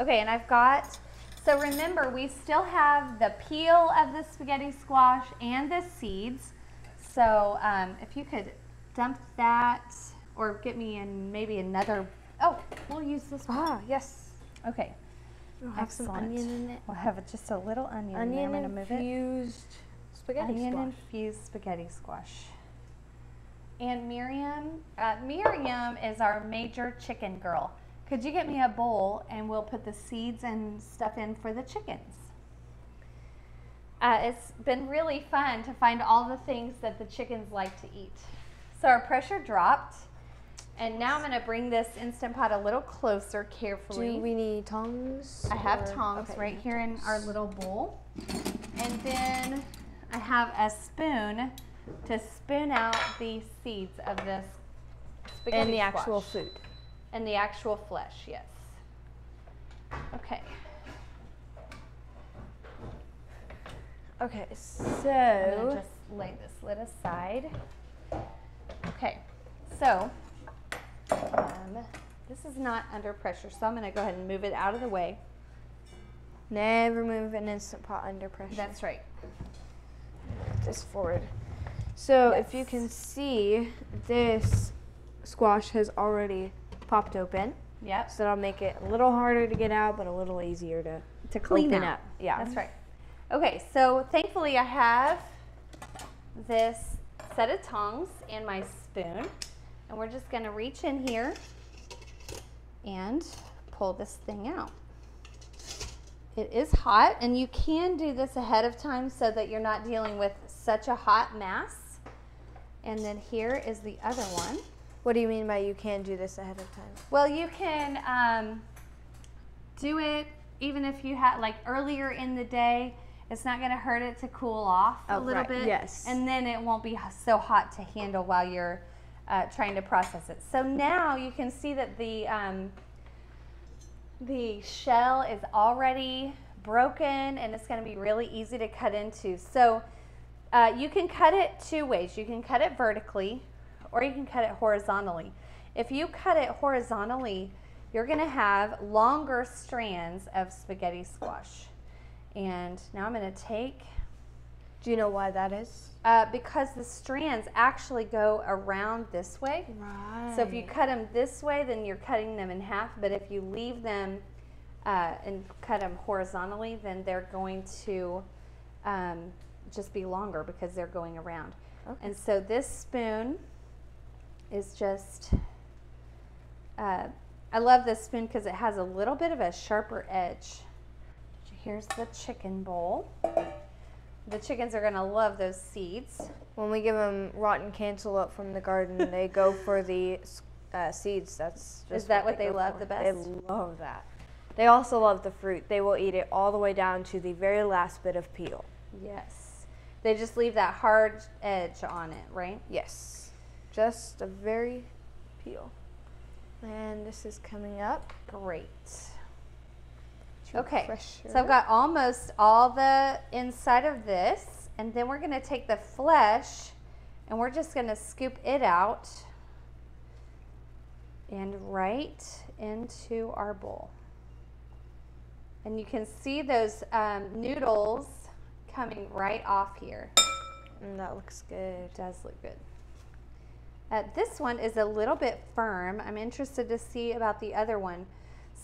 Okay, and I've got, so remember, we still have the peel of the spaghetti squash and the seeds. So um, if you could dump that or get me in maybe another, oh, we'll use this one. Ah, yes. Okay, We'll have some Excellent. onion in it. we'll have just a little onion, in there. Onion I'm gonna move it. infused spaghetti Onion squash. infused spaghetti squash. And Miriam, uh, Miriam is our major chicken girl. Could you get me a bowl and we'll put the seeds and stuff in for the chickens? Uh, it's been really fun to find all the things that the chickens like to eat. So our pressure dropped, and now I'm going to bring this Instant Pot a little closer carefully. Do we need tongs? I have or- tongs okay, right here in our little bowl. And then I have a spoon to spoon out the seeds of this spaghetti And the actual squash. food. And the actual flesh, yes. Okay. Okay, I'm so gonna just lay this lid aside. Okay, so um, this is not under pressure, so I'm gonna go ahead and move it out of the way. never move an instant pot under pressure. That's right. this forward. So if you can see, this squash has already popped open. Yep. So that'll make it a little harder to get out, but a little easier to To clean open up. Yeah. That's right. Okay, so thankfully I have this set of tongs and my spoon. And we're just gonna reach in here and pull this thing out. It is hot and you can do this ahead of time so that you're not dealing with such a hot mass. And then here is the other one. What do you mean by you can do this ahead of time? Well, you can um, do it even if you had like earlier in the day. It's not going to hurt it to cool off a Oh, little right, bit. yes. And then it won't be so hot to handle while you're uh, trying to process it. So now you can see that the um, the shell is already broken and it's going to be really easy to cut into. So uh, you can cut it two ways. You can cut it vertically or you can cut it horizontally. If you cut it horizontally, you're going to have longer strands of spaghetti squash. And now I'm going to take, Do you know why that is? uh, because the strands actually go around this way. Right. So if you cut them this way, then you're cutting them in half. But if you leave them uh, and cut them horizontally, then they're going to um, just be longer because they're going around. Okay. And so this spoon is just, uh, I love this spoon because it has a little bit of a sharper edge. Here's the chicken bowl. The chickens are gonna love those seeds. When we give them rotten cantaloupe from the garden, they go for the uh, seeds. That's just Is that what they go love for. the best? They love that. They also love the fruit. They will eat it all the way down to the very last bit of peel. Yes. They just leave that hard edge on it, right? Yes, just a very peel. And this is coming up. Great. Okay, so I've got almost all the inside of this, and then we're gonna take the flesh and we're just gonna scoop it out and right into our bowl. And you can see those um, noodles coming right off here. Mm, that looks good. It does look good. Uh, this one is a little bit firm. I'm interested to see about the other one.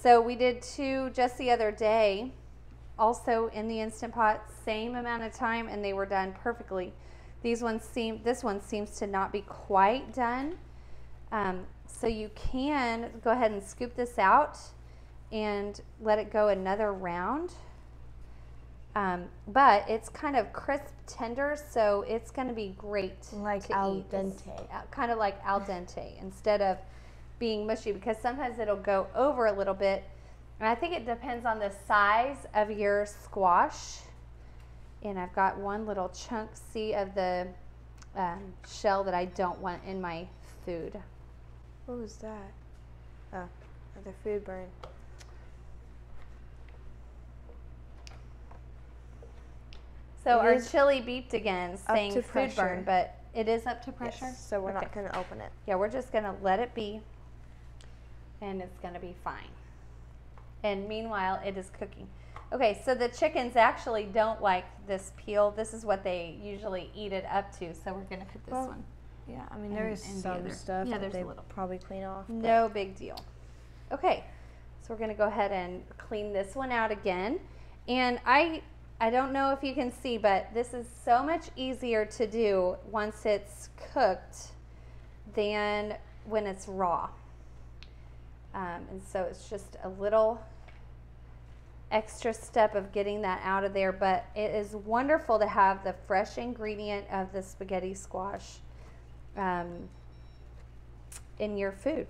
So we did two just the other day, also in the Instant Pot, same amount of time, and they were done perfectly. These ones seem, this one seems to not be quite done. Um, so you can go ahead and scoop this out and let it go another round. Um, but it's kind of crisp tender, so it's going to be great Like al. It's, dente. uh, kind of like al dente instead of being mushy because sometimes it'll go over a little bit. And I think it depends on the size of your squash. And I've got one little chunk, see, of the um, shell that I don't want in my food. What was that? Oh, the food burn. So It our chili beeped again, saying food pressure. burn, but it is up to pressure. Yes, so we're Okay. not going to open it. Yeah, we're just gonna let it be, and it's gonna be fine. And meanwhile, it is cooking. Okay, so the chickens actually don't like this peel. This is what they usually eat it up to. So we're gonna put this Well, one. Yeah, I mean, there And- is and the some other- stuff yeah, that there's a they little. probably clean off. No big deal. Okay, so we're gonna go ahead and clean this one out again. And I, I don't know if you can see, but this is so much easier to do once it's cooked than when it's raw. Um, and so it's just a little extra step of getting that out of there. But it is wonderful to have the fresh ingredient of the spaghetti squash um, in your food.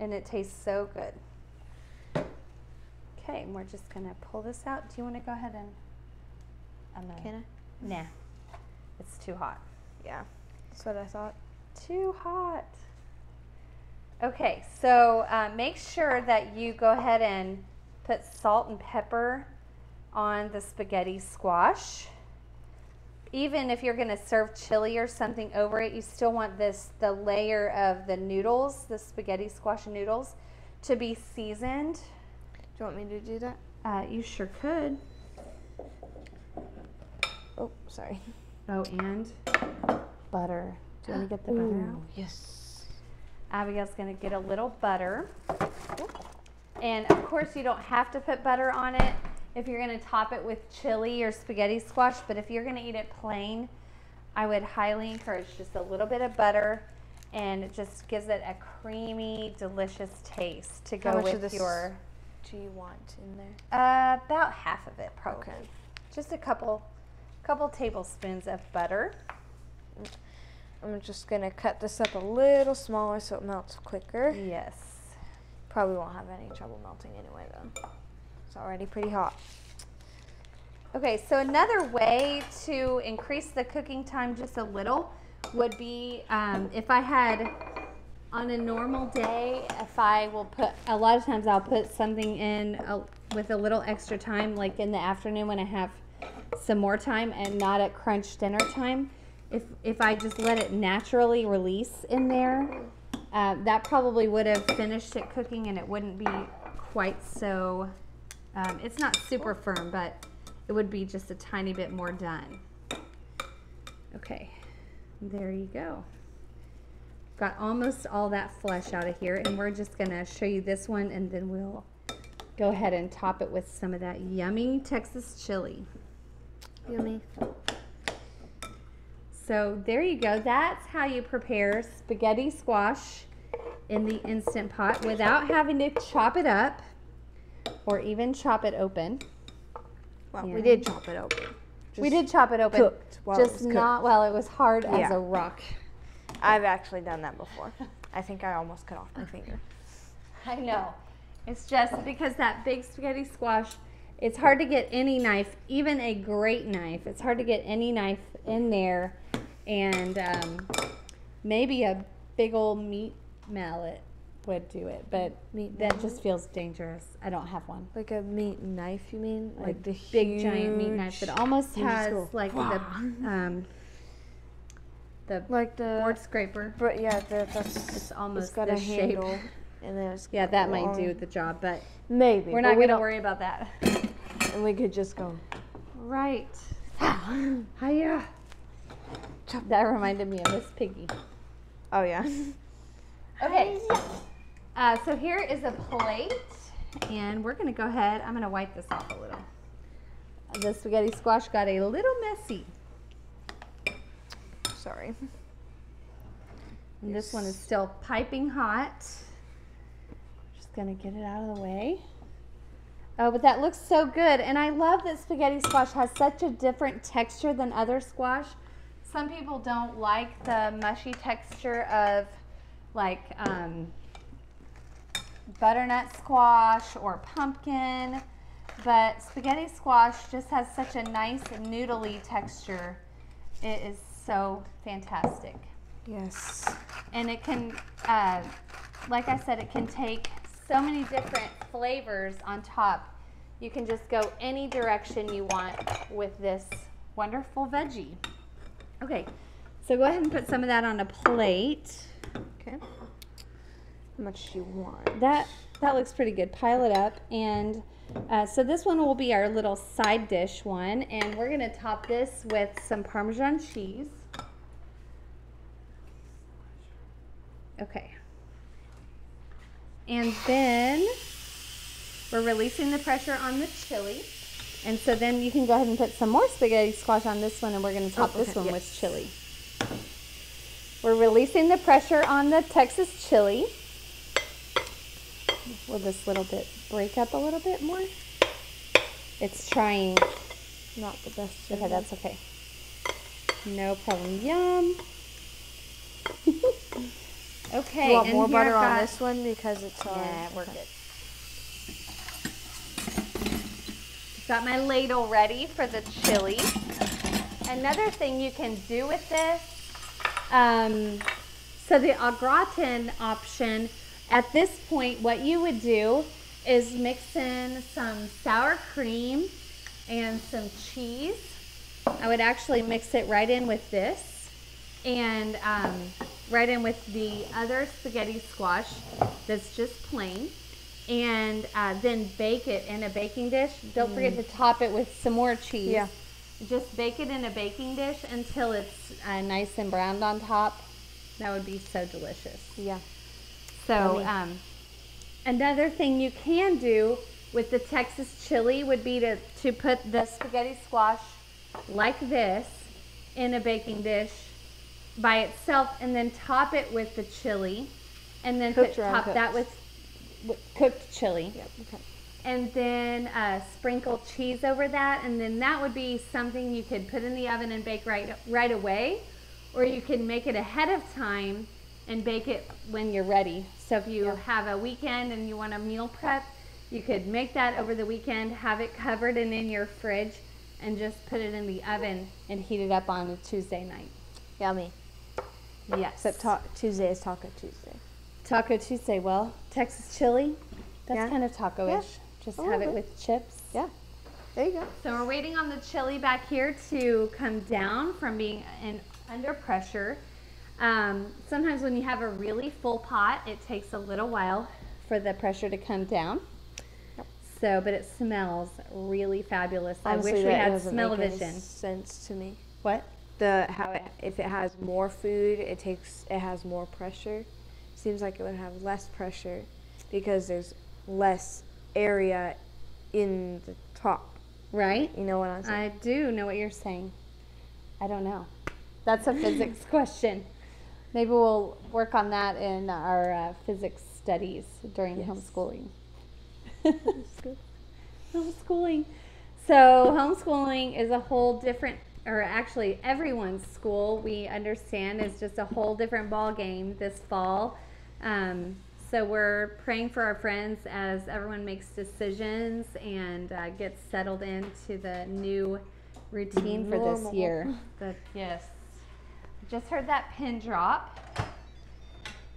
And it tastes so good. Okay, and we're just gonna pull this out. Do you want to go ahead and? I'm not. Can I? Nah, it's too hot. Yeah, that's what I thought. Too hot. Okay, so uh, make sure that you go ahead and put salt and pepper on the spaghetti squash. Even if you're going to serve chili or something over it, you still want this the layer of the noodles, the spaghetti squash noodles, to be seasoned. Do you want me to do that? Uh, you sure could. Oh, sorry. Oh, and butter. Do you want to get the butter out? yes. Abigail's going to get a little butter. And of course, you don't have to put butter on it if you're going to top it with chili or spaghetti squash, but if you're going to eat it plain, I would highly encourage just a little bit of butter and it just gives it a creamy, delicious taste to How go much of with this your Do you want in there? uh, about half of it probably. Okay. Just a couple couple tablespoons of butter. I'm just gonna cut this up a little smaller so it melts quicker. Yes. Probably won't have any trouble melting anyway though. It's already pretty hot. Okay, so another way to increase the cooking time just a little would be um, if I had on a normal day, if I will put, a lot of times I'll put something in a, with a little extra time, like in the afternoon when I have some more time and not at crunch dinner time. If, if I just let it naturally release in there, uh, that probably would have finished it cooking and it wouldn't be quite so, um, it's not super firm, but it would be just a tiny bit more done. Okay, there you go. Got almost all that flesh out of here and we're just gonna show you this one and then we'll go ahead and top it with some of that yummy Texas chili. Yummy. So there you go. That's how you prepare spaghetti squash in the Instant Pot without having to chop it up or even chop it open. Well, Yeah. we did chop it open. we did chop it open. cooked while it just was cooked. not while it was hard as a rock. I've actually done that before. I think I almost cut off my finger. I know. It's just because that big spaghetti squash, it's hard to get any knife, even a great knife. It's hard to get any knife in there, and um, maybe a big old meat mallet would do it, but Meat that just feels dangerous. I don't have one. Like a meat knife, you mean? Like, Like the big giant meat knife that almost you has go, like the um, the like the board scraper. But yeah, the, that's It's almost it's got this a shape. handle, and then it's Yeah, that might do the job, but Maybe we're not going to worry about that. And we could just go. Right. Hiya. That reminded me of Miss Piggy. Oh yeah. Okay. Uh, so here is a plate, and we're going to go ahead. I'm going to wipe this off a little. The spaghetti squash got a little messy. Sorry. And this one is still piping hot. Just going to get it out of the way. Oh, but that looks so good. And I love that spaghetti squash has such a different texture than other squash. Some people don't like the mushy texture of like um, butternut squash or pumpkin, but spaghetti squash just has such a nice noodly texture. It is so fantastic Yes. and it can uh, like i said it can take so many different flavors on top you can just go any direction you want with this wonderful veggie okay so go ahead and put some of that on a plate. Okay. How much do you want? that that looks pretty good. Pile it up and uh, so this one will be our little side dish one and we're going to top this with some parmesan cheese. Okay. And then we're releasing the pressure on the chili and so then you can go ahead and put some more spaghetti squash on this one and we're going to top Oh, this okay, one with chili we're releasing the pressure on the Texas chili. Will this little bit break up a little bit more? It's trying. Not the best. Okay, that's okay. No problem. Yum. okay. You want more butter on this one because it's on. Yeah, we're good. Got my ladle ready for the chili. Another thing you can do with this, um, so the au gratin option, at this point, what you would do is mix in some sour cream and some cheese. I would actually mix it right in with this and um, right in with the other spaghetti squash that's just plain and uh, then bake it in a baking dish. Don't forget to top it with some more cheese. Yeah. Just bake it in a baking dish until it's uh, nice and browned on top. That would be so delicious. Yeah. So, um, another thing you can do with the Texas chili would be to, to put the spaghetti squash like this in a baking dish by itself and then top it with the chili and then put, top that with cooked chili Yep. Okay. and then uh, sprinkle cheese over that, and then that would be something you could put in the oven and bake right right away, or you can make it ahead of time and bake it when you're ready. So if you Yeah. have a weekend and you want a meal prep, you could make that over the weekend, have it covered and in your fridge, and just put it in the oven and heat it up on a Tuesday night. Yummy. Yes. Except ta- Tuesday is Taco Tuesday. Taco Tuesday. Well, Texas chili, that's Yeah. kind of taco-ish. Yeah. Just A have little it bit. with chips. Yeah. There you go. So we're waiting on the chili back here to come down from being in, under pressure. Um, sometimes when you have a really full pot, it takes a little while for the pressure to come down. Yep. So, but it smells really fabulous. Honestly, I wish we had doesn't smell make any vision. sense to me. What? The how it, if it has more food, it takes it has more pressure. Seems like it would have less pressure because there's less area in the top. Right? You know what I'm saying? I do know what you're saying. I don't know. That's a physics question. Maybe we'll work on that in our uh, physics studies during Yes. homeschooling. homeschooling. So, homeschooling is a whole different, or actually, everyone's school, we understand, is just a whole different ball game this fall. Um, so, we're praying for our friends as everyone makes decisions and uh, gets settled into the new routine for this year. The, yes. Just heard that pin drop.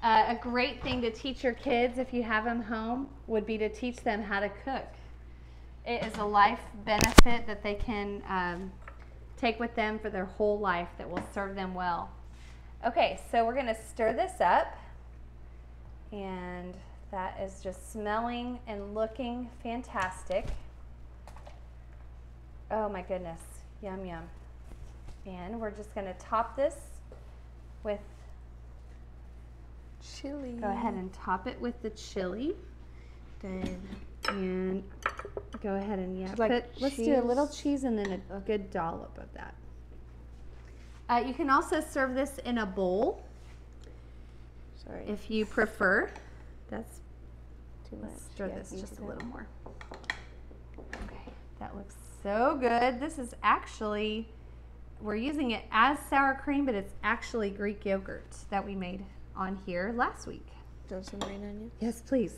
Uh, a great thing to teach your kids if you have them home would be to teach them how to cook. It is a life benefit that they can um, take with them for their whole life that will serve them well. Okay, so we're going to stir this up. And that is just smelling and looking fantastic. Oh my goodness. Yum, yum. And we're just going to top this with Chili. Go ahead and top it with the chili. Then, And go ahead and yeah, like put, let's do a little cheese? cheese and then a, a good dollop of that. Uh, you can also serve this in a bowl Sorry. if you prefer. That's too much. stir Yeah, this just a little more. Okay, that looks so good. This is actually we're using it as sour cream, but it's actually Greek yogurt that we made on here last week. Do some green onion? Yes, please.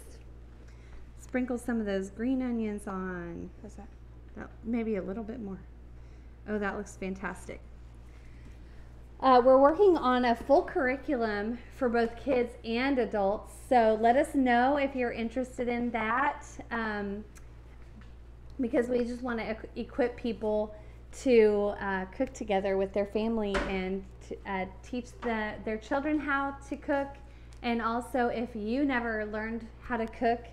Sprinkle some of those green onions on. What's that? Oh, maybe a little bit more. Oh, that looks fantastic. Uh, we're working on a full curriculum for both kids and adults. So let us know if you're interested in that um, because we just want to equ- equip people to uh, cook together with their family and to, uh, teach the, their children how to cook. And also, if you never learned how to cook,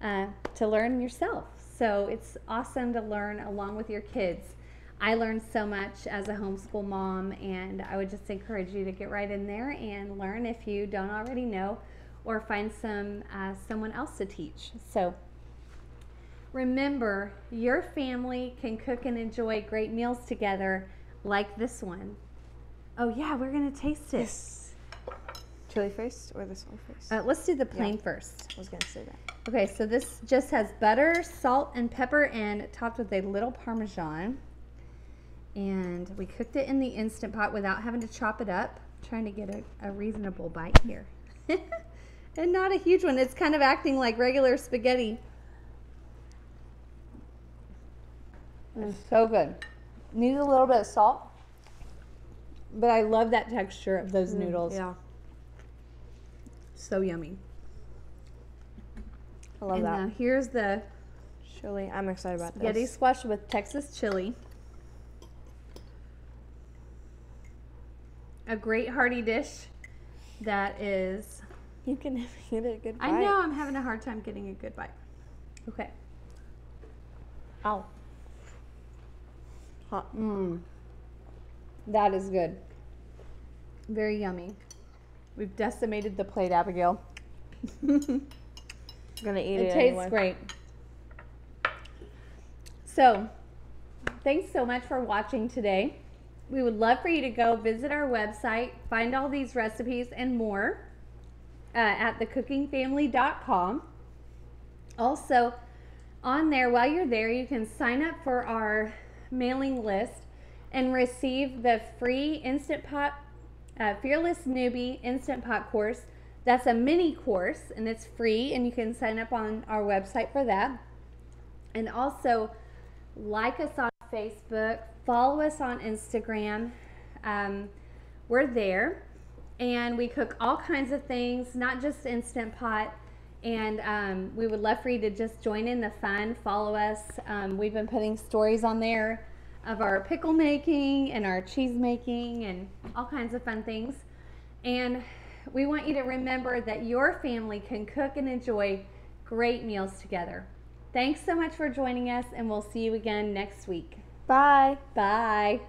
uh, to learn yourself. So it's awesome to learn along with your kids. I learned so much as a homeschool mom, and I would just encourage you to get right in there and learn if you don't already know, or find some uh, someone else to teach. So remember, your family can cook and enjoy great meals together, like this one. Oh yeah, we're gonna taste it. Yes. Chili first or this one first? Uh, let's do the plain first. I was gonna say that. Okay, so this just has butter, salt, and pepper, and topped with a little Parmesan. And we cooked it in the Instant Pot without having to chop it up. trying to get a, a reasonable bite here. and not a huge one. It's kind of acting like regular spaghetti. It's mm. so good. Needs a little bit of salt. But I love that texture of those mm, noodles. Yeah. So yummy. I love and that. now here's the Chili. I'm excited about spaghetti this. squash with Texas chili. A great hearty dish that is. You can get a good bite. I know I'm having a hard time getting a good bite. Okay. Ow. Hot. Mmm. That is good. Very yummy. We've decimated the plate, Abigail. I'm gonna eat it. It tastes anyway. great. So, thanks so much for watching today. We would love for you to go visit our website, find all these recipes and more uh, at thecookingfamily.com. Also, on there, while you're there, you can sign up for our mailing list and receive the free Instant Pot uh, Fearless Newbie Instant Pot course. That's a mini course and it's free, and you can sign up on our website for that. And also, like us on Facebook, follow us on Instagram. Um, we're there, and we cook all kinds of things, not just Instant Pot. And um, we would love for you to just join in the fun, follow us. Um, we've been putting stories on there of our pickle making and our cheese making and all kinds of fun things. And we want you to remember that your family can cook and enjoy great meals together. Thanks so much for joining us, and we'll see you again next week. Bye. Bye.